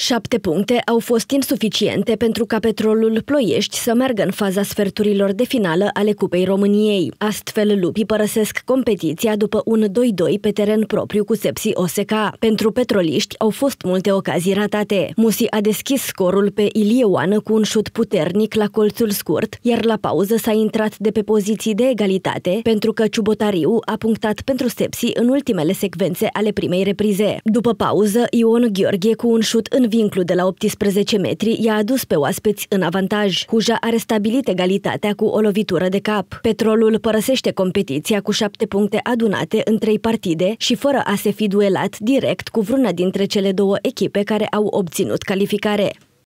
Șapte puncte au fost insuficiente pentru ca Petrolul Ploiești să meargă în faza sferturilor de finală ale Cupei României. Astfel, lupii părăsesc competiția după un 2-2 pe teren propriu cu Sepsi OSK. Pentru petroliști au fost multe ocazii ratate. Musi a deschis scorul pe Ilie Oană cu un șut puternic la colțul scurt, iar la pauză s-a intrat de pe poziții de egalitate pentru că Ciubotariu a punctat pentru Sepsi în ultimele secvențe ale primei reprize. După pauză, Ion Gheorghe cu un șut în vinclu de la 18 metri i-a adus pe oaspeți în avantaj. Huja a restabilit egalitatea cu o lovitură de cap. Petrolul părăsește competiția cu șapte puncte adunate în trei partide și fără a se fi duelat direct cu vreuna dintre cele două echipe care au obținut calificare.